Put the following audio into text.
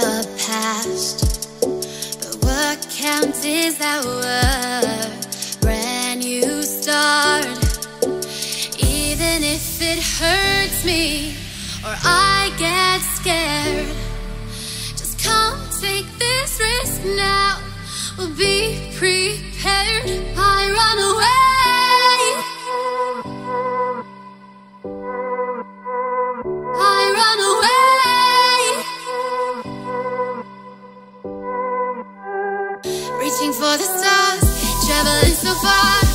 the past. But what counts is our brand new start. Even if it hurts me or I get scared, just come take this risk now. We'll be prepared. Reaching for the stars, traveling so far,